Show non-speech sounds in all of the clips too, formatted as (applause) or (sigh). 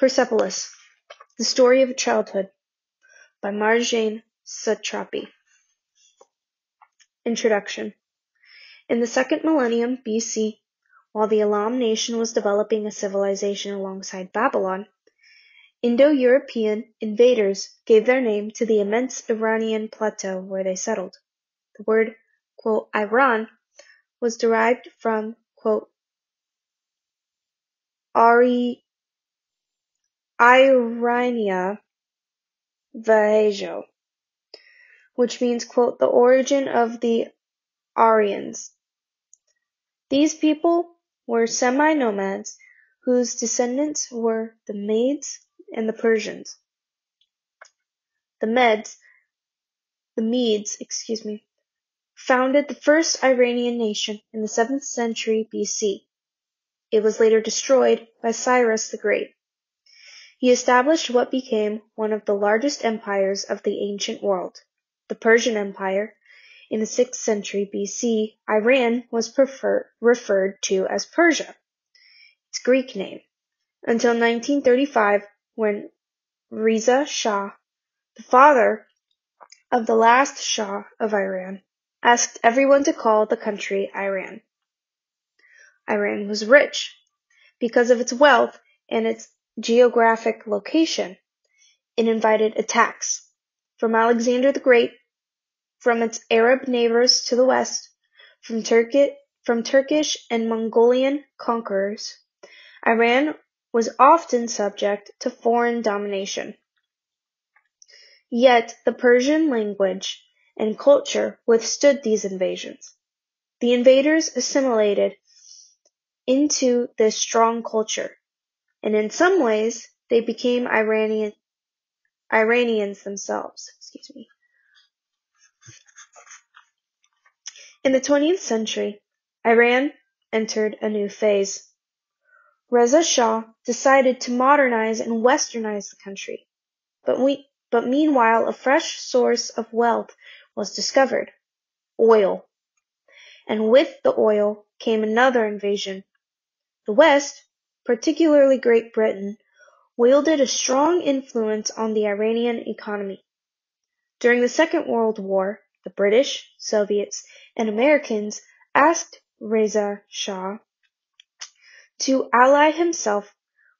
Persepolis: The Story of a Childhood by Marjane Satrapi Introduction In the second millennium BC, while the Elam nation was developing a civilization alongside Babylon, Indo-European invaders gave their name to the immense Iranian plateau where they settled. The word "Iran" was derived from "Ari Irania Vahejo, which means quote "the origin of the Aryans". These people were semi-nomads whose descendants were the Medes and the Persians. The Meds the Medes excuse me founded the first Iranian nation in the seventh century BC. It was later destroyed by Cyrus the Great. He established what became one of the largest empires of the ancient world, the Persian Empire. In the sixth century BC, Iran was referred to as Persia, its Greek name, until 1935 when Reza Shah, the father of the last Shah of Iran, asked everyone to call the country Iran. Iran was rich because of its wealth and its geographic location, it invited attacks from Alexander the Great, from its Arab neighbors to the west, from Turkish and Mongolian conquerors. Iran was often subject to foreign domination. Yet the Persian language and culture withstood these invasions. The invaders assimilated into this strong culture and in some ways they became Iranian, Iranians themselves. Excuse me. In the 20th century, Iran entered a new phase. Reza Shah decided to modernize and westernize the country, but, we, but meanwhile a fresh source of wealth was discovered, oil. And with the oil came another invasion. The West particularly Great Britain, wielded a strong influence on the Iranian economy. During the Second World War, the British, Soviets, and Americans asked Reza Shah to ally himself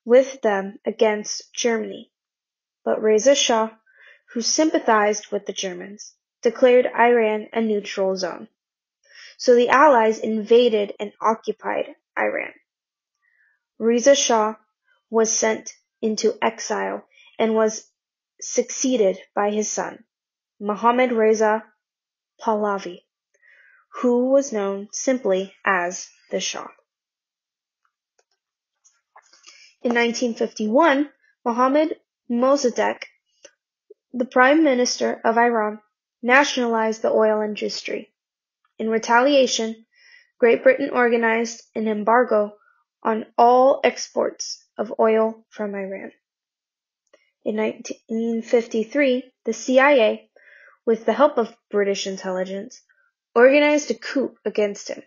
with them against Germany, but Reza Shah, who sympathized with the Germans, declared Iran a neutral zone. So the Allies invaded and occupied Iran. Reza Shah was sent into exile and was succeeded by his son, Mohammad Reza Pahlavi, who was known simply as the Shah. In 1951, Mohammad Mossadegh, the Prime Minister of Iran, nationalized the oil industry. In retaliation, Great Britain organized an embargo on all exports of oil from Iran. In 1953, the CIA, with the help of British intelligence, organized a coup against him.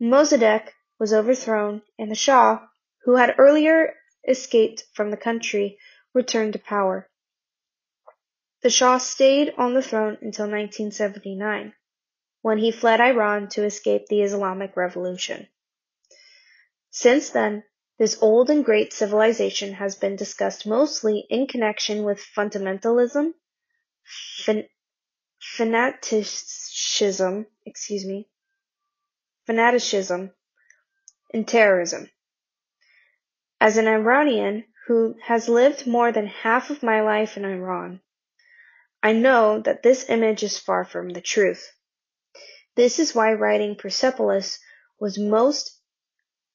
Mossadegh was overthrown and the Shah, who had earlier escaped from the country, returned to power. The Shah stayed on the throne until 1979, when he fled Iran to escape the Islamic Revolution. Since then, this old and great civilization has been discussed mostly in connection with fundamentalism, fanaticism, excuse me, fanaticism, and terrorism. As an Iranian who has lived more than half of my life in Iran, I know that this image is far from the truth. This is why writing Persepolis was most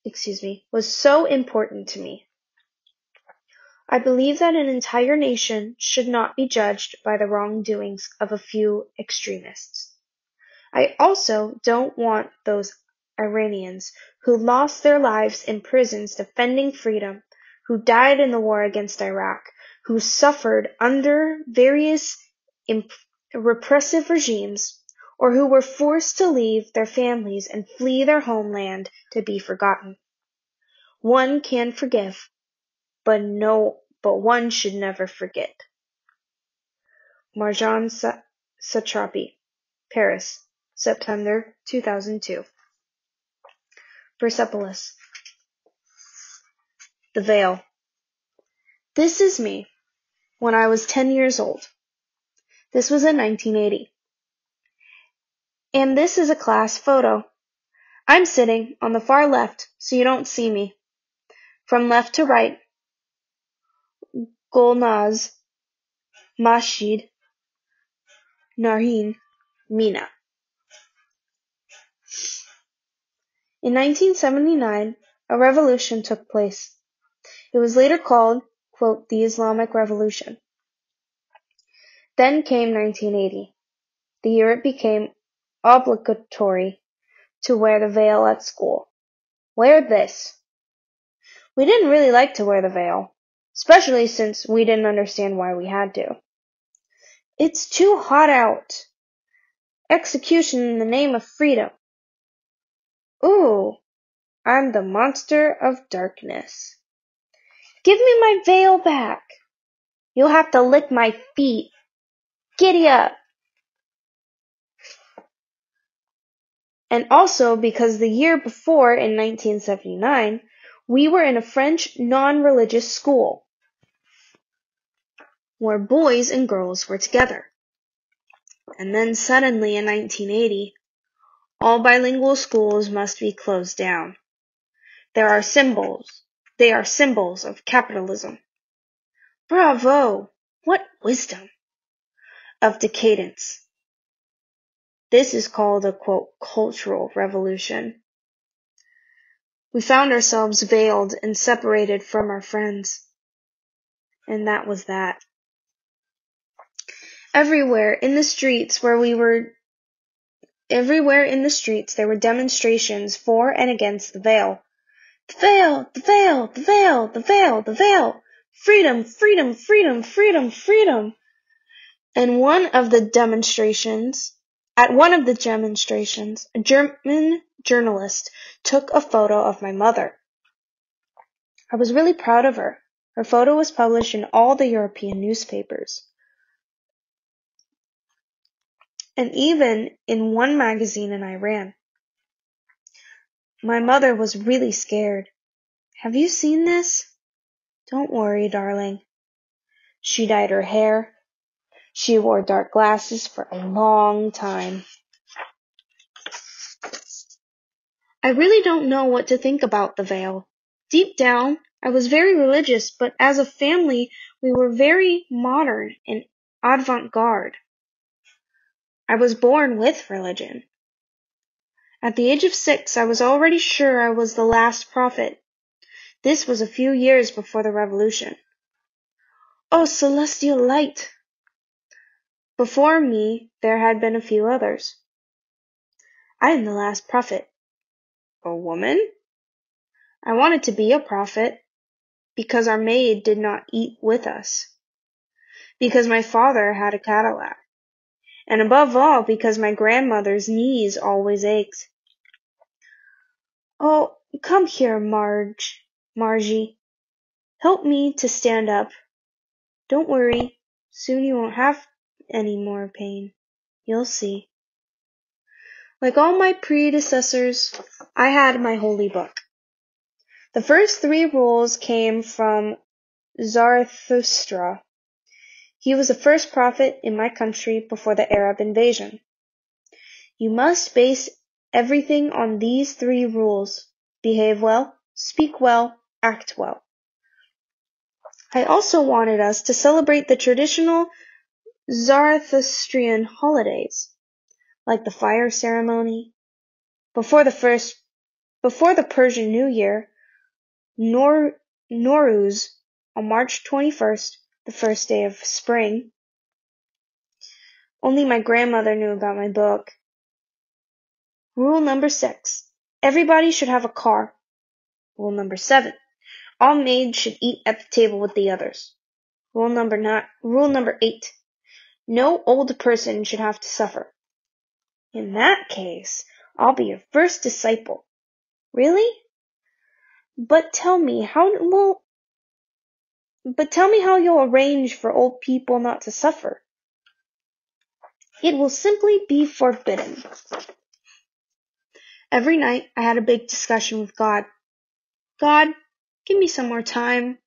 excuse me, was so important to me. I believe that an entire nation should not be judged by the wrongdoings of a few extremists. I also don't want those Iranians who lost their lives in prisons defending freedom, who died in the war against Iraq, who suffered under various imp- repressive regimes or who were forced to leave their families and flee their homeland to be forgotten. One can forgive, but no, but one should never forget. Marjane Satrapi, Paris, September 2002. Persepolis. The Veil. This is me when I was 10 years old. This was in 1980. And this is a class photo. I'm sitting on the far left so you don't see me. From left to right, Gulnaz, Mahshid, Narheen, Mina. In 1979, a revolution took place. It was later called, quote, the Islamic Revolution. Then came 1980, the year it became obligatory to wear the veil at school. Wear this. We didn't really like to wear the veil, especially since we didn't understand why we had to. It's too hot out. Execution in the name of freedom. Ooh, I'm the monster of darkness. Give me my veil back. You'll have to lick my feet. Giddy up. And also because the year before, in 1979, we were in a French non-religious school where boys and girls were together. And then suddenly in 1980, all bilingual schools must be closed down. There are symbols. They are symbols of capitalism. Bravo! What wisdom! Of decadence. This is called a quote, cultural revolution. We found ourselves veiled and separated from our friends. And that was that. Everywhere in the streets where we were everywhere in the streets there were demonstrations for and against the veil. The veil, the veil, the veil, the veil, the veil. Freedom, freedom, freedom, freedom, freedom. And one of the demonstrations, at one of the demonstrations, a German journalist took a photo of my mother. I was really proud of her. Her photo was published in all the European newspapers. and even in one magazine in Iran. My mother was really scared. Have you seen this? Don't worry, darling. She dyed her hair. She wore dark glasses for a long time. I really don't know what to think about the veil. Deep down, I was very religious, but as a family, we were very modern and avant-garde. I was born with religion. At the age of six, I was already sure I was the last prophet. This was a few years before the revolution. Oh, celestial light! Before me, there had been a few others. I am the last prophet. A woman? I wanted to be a prophet because our maid did not eat with us. Because my father had a Cadillac and above all because my grandmother's knees always ached. Oh, come here, Marge, Margie. Help me to stand up. Don't worry, soon you won't have any more pain. You'll see. Like all my predecessors, I had my holy book. The first three rules came from Zarathustra, he was the first prophet in my country before the Arab invasion. You must base everything on these three rules. Behave well, speak well, act well. I also wanted us to celebrate the traditional Zarathustrian holidays, like the fire ceremony, before the first, before the Persian New Year, Nor, Nowruz on March 21st, the first day of spring. Only my grandmother knew about my book. Rule number six. Everybody should have a car. Rule number seven. All maids should eat at the table with the others. Rule number nine, rule number eight. No old person should have to suffer. In that case, I'll be your first disciple. Really? But tell me, how will But tell me how you'll arrange for old people not to suffer. It will simply be forbidden. Every night I had a big discussion with God. God, give me some more time.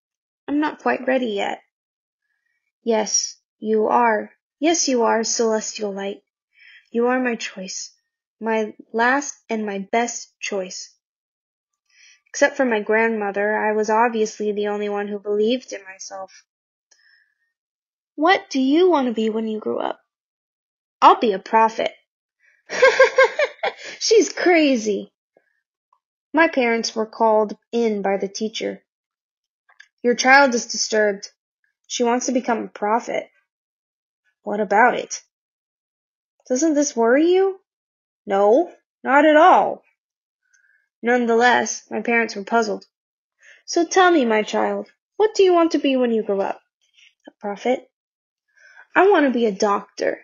I'm not quite ready yet. Yes, you are. Yes, you are, celestial light. You are my choice. My last and my best choice. Except for my grandmother, I was obviously the only one who believed in myself. What do you want to be when you grow up? I'll be a prophet. (laughs) She's crazy. My parents were called in by the teacher. Your child is disturbed. She wants to become a prophet. What about it? Doesn't this worry you? No, not at all. Nonetheless, my parents were puzzled. So tell me, my child, what do you want to be when you grow up? A prophet? I want to be a doctor.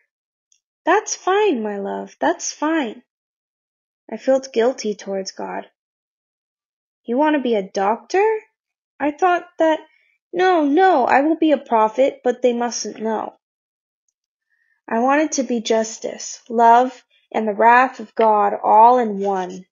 That's fine, my love, that's fine. I felt guilty towards God. You want to be a doctor? I thought that, no, no, I will be a prophet, but they mustn't know. I wanted to be justice, love, and the wrath of God all in one.